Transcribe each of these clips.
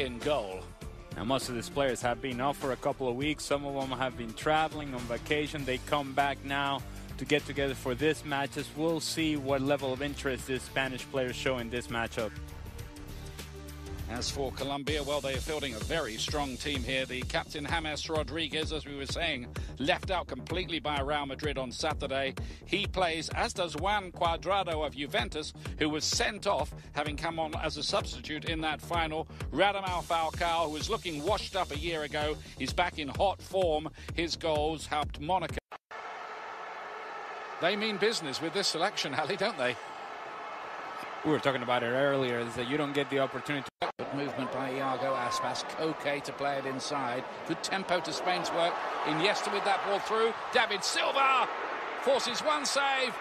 in goal. Now, most of these players have been off for a couple of weeks. Some of them have been traveling on vacation. They come back now to get together for this matches. We'll see what level of interest this Spanish players show in this matchup. As for Colombia, well, they are fielding a very strong team here. The captain James Rodriguez, as we were saying, left out completely by Real Madrid on Saturday. He plays, as does Juan Cuadrado of Juventus, who was sent off, having come on as a substitute in that final. Radamel Falcao, who was looking washed up a year ago, is back in hot form. His goals helped Monaco. They mean business with this selection, Ali, don't they? We were talking about it earlier, is that you don't get the opportunity. Movement by Iago Aspas. Koke to play it inside. Good tempo to Spain's work. Iniesta with that ball through. David Silva forces one save,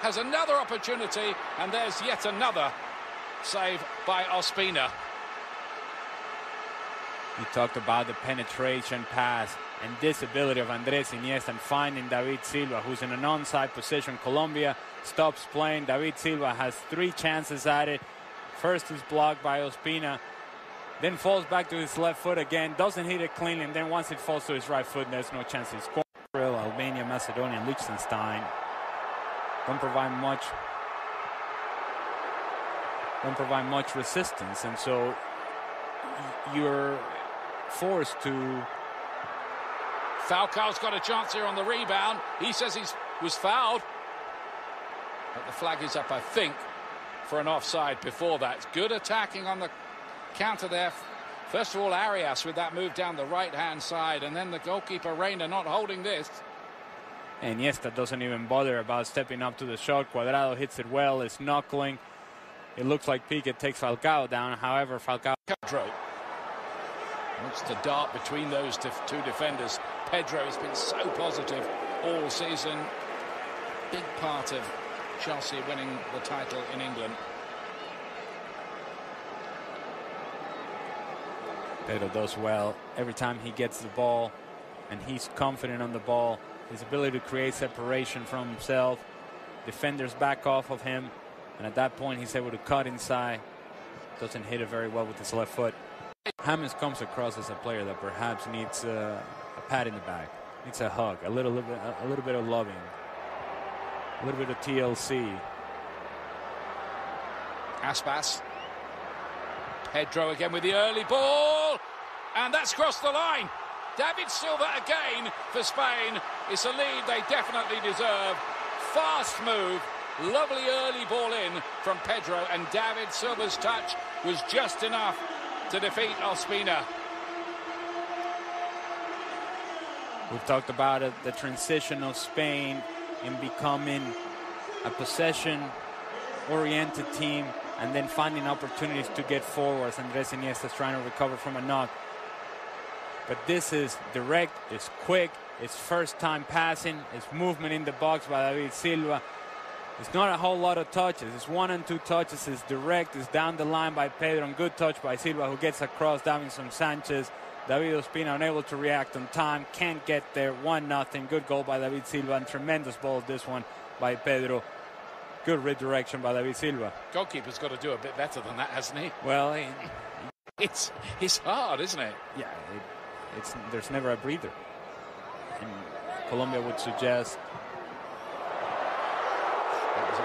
has another opportunity, and there's yet another save by Ospina. You talked about the penetration pass and this ability of Andres Iniesta and finding David Silva, who's in an onside position. Colombia stops playing. David Silva has three chances at it. First is blocked by Ospina, then falls back to his left foot again, doesn't hit it cleanly, and then once it falls to his right foot, there's no chance he scores. Albania, Macedonia, Liechtenstein don't provide much don't provide much resistance, and so you're forced to. Falcao's got a chance here on the rebound. He says he was fouled. But the flag is up, I think, for an offside before that. Good attacking on the counter there. First of all, Arias with that move down the right-hand side, and then the goalkeeper, Reina, not holding this. And Iniesta doesn't even bother about stepping up to the shot. Cuadrado hits it well, it's knuckling. It looks like Piqué takes Falcao down. However, Falcao... Pedro. What's the dart between those two defenders? Pedro has been so positive all season. Big part of Chelsea winning the title in England. Pedro does well every time he gets the ball and he's confident on the ball. His ability to create separation from himself. Defenders back off of him. And at that point, he's able to cut inside. Doesn't hit it very well with his left foot. James comes across as a player that perhaps needs uh, a pat in the back. Needs a hug, a little, little, a little bit of loving, a little bit of TLC. Aspas. Pedro again with the early ball. And that's crossed the line. David Silva again for Spain. It's a lead they definitely deserve. Fast move. Lovely early ball in from Pedro. And David Silva's touch was just enough to defeat Ospina. We've talked about it, the transition of Spain in becoming a possession-oriented team and then finding opportunities to get forwards. Andres Iniesta is trying to recover from a knock. But this is direct, it's quick, it's first time passing, it's movement in the box by David Silva. It's not a whole lot of touches. It's one and two touches. It's direct. It's down the line by Pedro. And good touch by Silva, who gets across Davinson Sanchez. David Ospina unable to react on time. Can't get there. One nothing. Good goal by David Silva. And tremendous ball this one by Pedro. Good redirection by David Silva. Goalkeeper's got to do a bit better than that, hasn't he? Well, he, it's it's hard, isn't it? Yeah, it, it's there's never a breather. And Colombia would suggest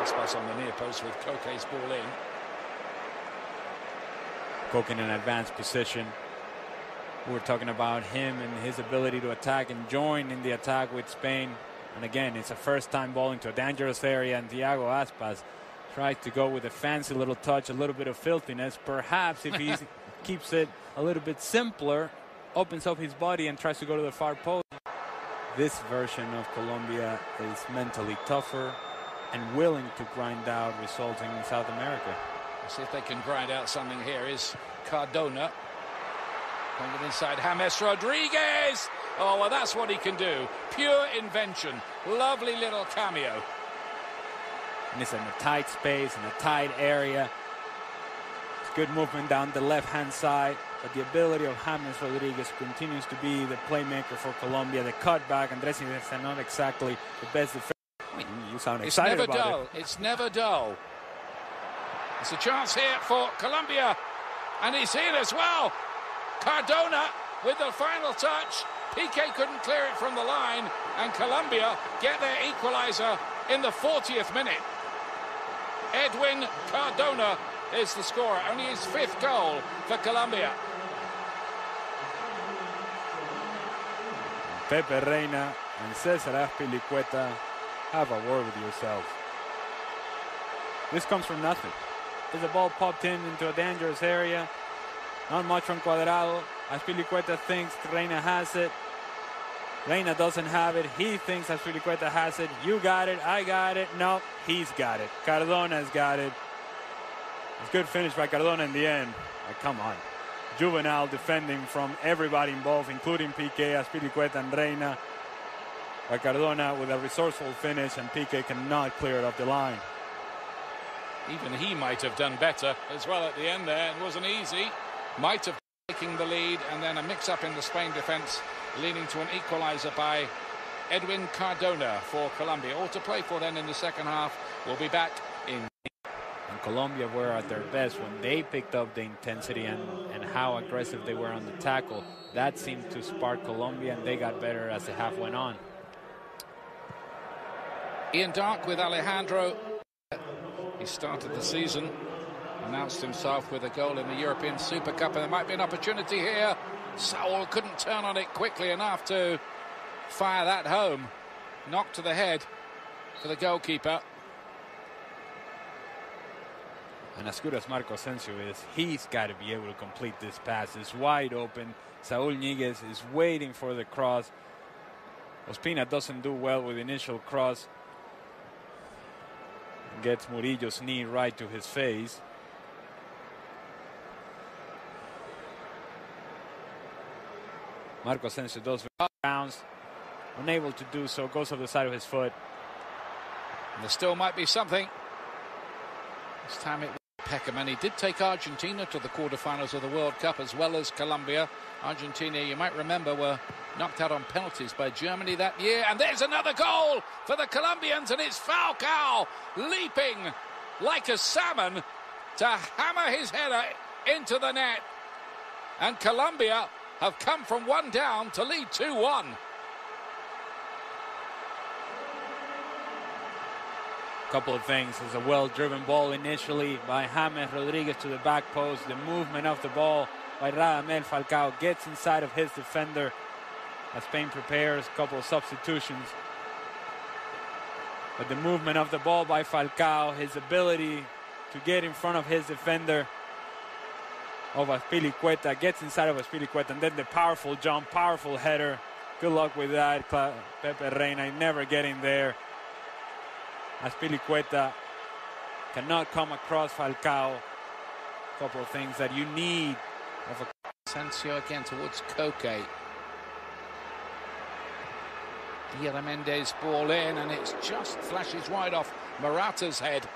Aspas on the near post with Koke's ball in. Koke in an advanced position. We were talking about him and his ability to attack and join in the attack with Spain. And again, it's a first time ball into a dangerous area, and Iago Aspas tries to go with a fancy little touch, a little bit of filthiness. Perhaps if he keeps it a little bit simpler, opens up his body and tries to go to the far post. This version of Colombia is mentally tougher, and willing to grind out results in South America. Let's see if they can grind out something here. Is Cardona playing it inside James Rodriguez? Oh, well, that's what he can do. Pure invention. Lovely little cameo. And it's in a tight space, in a tight area. It's good movement down the left-hand side. But the ability of James Rodriguez continues to be the playmaker for Colombia. The cutback, Andres is not exactly the best defender you sound excited it's never dull. It. It's never dull. It's a chance here for Colombia. And he's in as well. Cardona with the final touch. Piqué couldn't clear it from the line. And Colombia get their equaliser in the 40th minute. Edwin Cardona is the scorer. Only his fifth goal for Colombia. Pepe Reina and Cesar Azpilicueta have a word with yourselves. This comes from nothing. There's a ball popped in into a dangerous area. Not much from Cuadrado. Azpilicueta thinks Reina has it. Reina doesn't have it. He thinks Azpilicueta has it. You got it. I got it. No, he's got it. Cardona's got it. It's good finish by Cardona in the end. Like, come on. Juvenal defending from everybody involved, including Piqué, Azpilicueta, and Reina. Cardona with a resourceful finish, and Piqué cannot clear it off the line. Even he might have done better as well at the end there. It wasn't easy. Might have taken the lead, and then a mix-up in the Spain defence, leading to an equaliser by Edwin Cardona for Colombia. All to play for then in the second half. We'll be back in Colombia were at their best when they picked up the intensity and, and how aggressive they were on the tackle. That seemed to spark Colombia, and they got better as the half went on. Ian Darke with Alejandro. He started the season, announced himself with a goal in the European Super Cup, and there might be an opportunity here. Saul couldn't turn on it quickly enough to fire that home. Knock to the head for the goalkeeper. And as good as Marco Asensio is, he's got to be able to complete this pass. It's wide open. Saul Niguez is waiting for the cross. Ospina doesn't do well with initial cross. Gets Murillo's knee right to his face. Marco Asensio does bounce. Unable to do so, goes off the side of his foot. And there still might be something. This time it Pekerman, and he did take Argentina to the quarterfinals of the World Cup as well as Colombia. Argentina, you might remember, were knocked out on penalties by Germany that year. And there's another goal for the Colombians, and it's Falcao leaping like a salmon to hammer his header into the net. And Colombia have come from one down to lead 2 1. Couple of things. It's a well-driven ball initially by James Rodriguez to the back post. The movement of the ball by Radamel Falcao gets inside of his defender as Spain prepares a couple of substitutions. But the movement of the ball by Falcao, his ability to get in front of his defender of Azpilicueta, gets inside of Azpilicueta, and then the powerful jump, powerful header. Good luck with that, Pepe Reina, never getting there. Azpilicueta cannot come across Falcao. A couple of things that you need of Asensio again towards Koke. Diego Mendes ball in and it just flashes wide off Morata's head.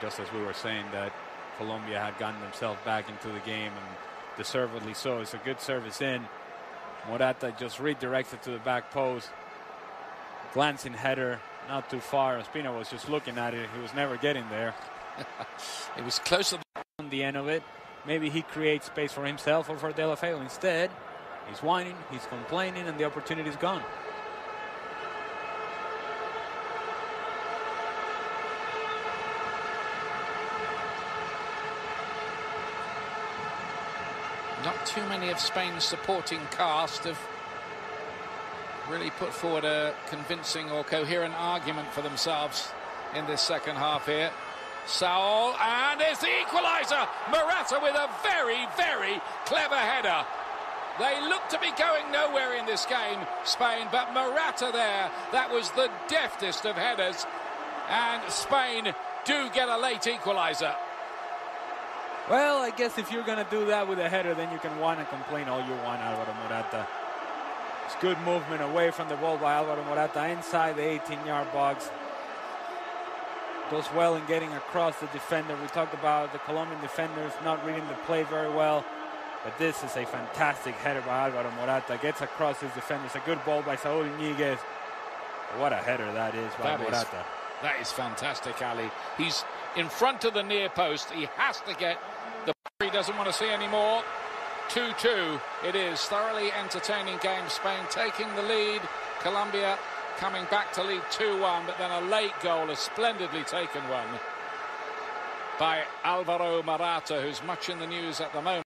Just as we were saying that Colombia had gotten themselves back into the game and deservedly so. It's a good service in. Morata just redirects it to the back post glancing header, not too far. Ospina was just looking at it. He was never getting there. it was close on the end of it. Maybe he creates space for himself or for Deulofeu. Instead, he's whining, he's complaining, and the opportunity is gone. Not too many of Spain's supporting cast have really put forward a convincing or coherent argument for themselves in this second half here. Saul, and there's the equaliser. Morata with a very, very clever header. They look to be going nowhere in this game, Spain, but Morata there, that was the deftest of headers. And Spain do get a late equaliser. Well, I guess if you're going to do that with a header, then you can whine and complain all you want, Alvaro Morata. It's good movement away from the ball by Alvaro Morata inside the 18-yard box. Does well in getting across the defender. We talked about the Colombian defenders not reading the play very well. But this is a fantastic header by Alvaro Morata. Gets across his defenders. A good ball by Saul Niguez. What a header that is by that Morata. Is That is fantastic, Ali. He's in front of the near post. He has to get the he doesn't want to see any more. 2-2 it is. Thoroughly entertaining game. Spain taking the lead. Colombia coming back to lead 2-1, but then a late goal, a splendidly taken one by Alvaro Morata, who's much in the news at the moment.